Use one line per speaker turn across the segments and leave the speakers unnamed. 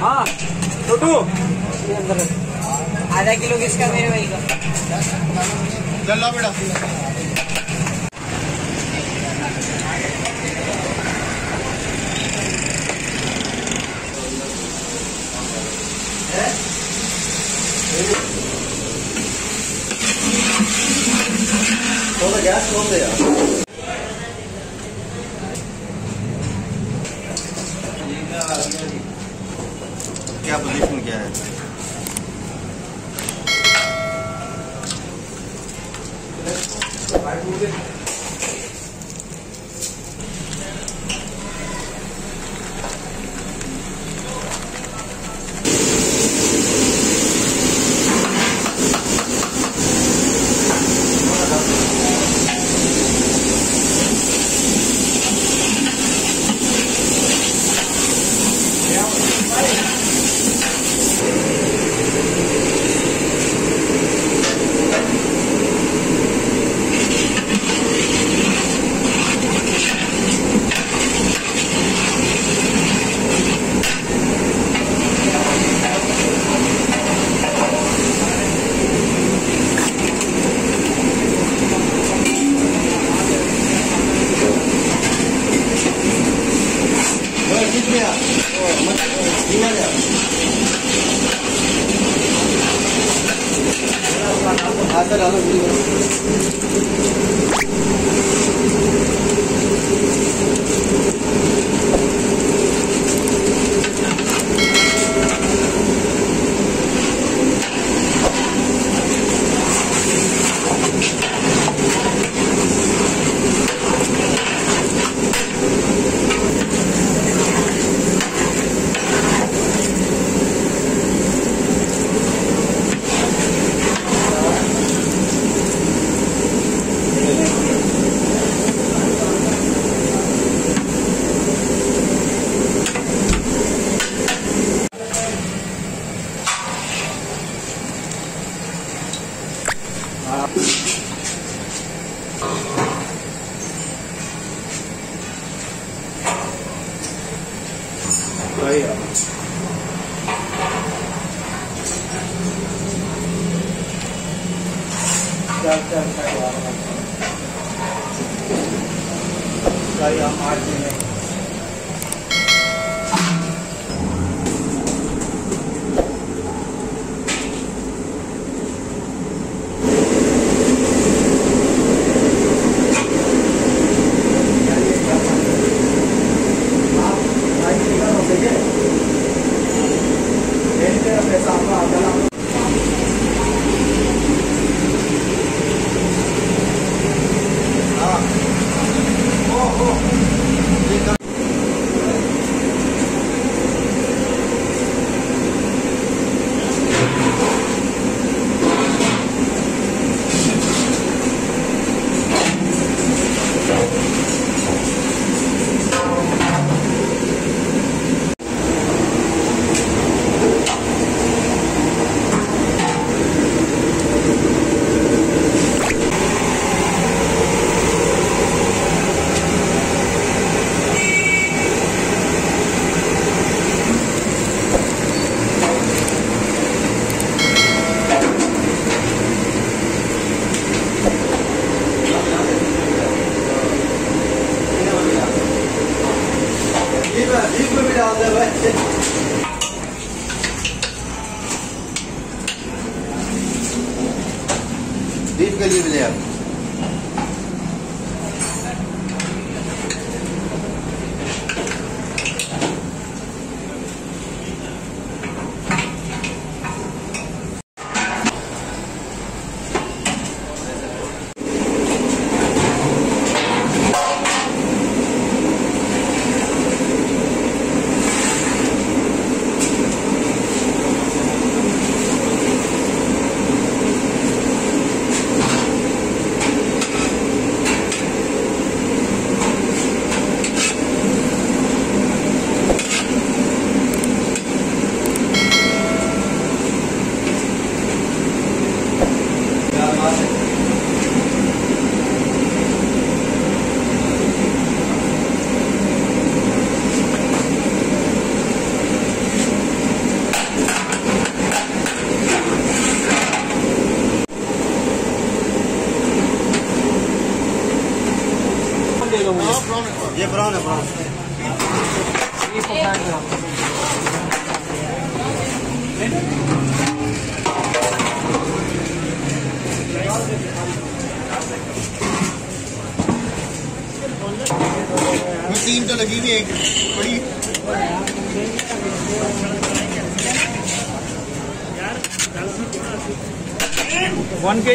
हाँ
छोटू।
आधा किलो किसका मेरे भाई का?
चल लो बेटा थोड़ा गैस कौन दे यार algún हाँ sir hello đây ạ. Đây
đây đây
đây đây đây मिले
आप दो है दो
तीन तो लगी हुई एक। बड़ी
वन के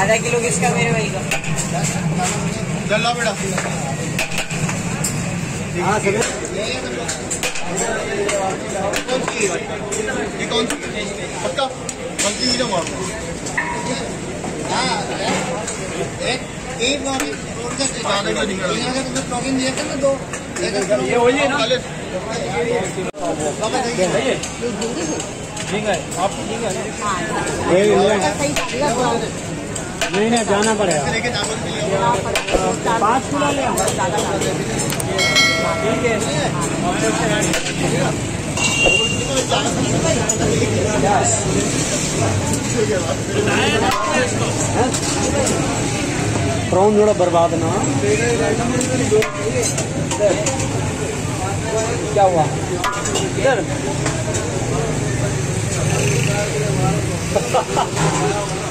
आधा किलो किसका मेरे भाई का?
चल ला बेटा।
हाँ
कौन सी? है ये कौन सी है? पक्का ही।
एक बार
जाने का
दिया था ना दो।
ये वही है ना ठीक है। आप ठीक है नहीं नहीं जाना पड़ेगा। पाँच किलो ले प्रॉन थोड़ा बर्बाद ना क्या हुआ? इधर।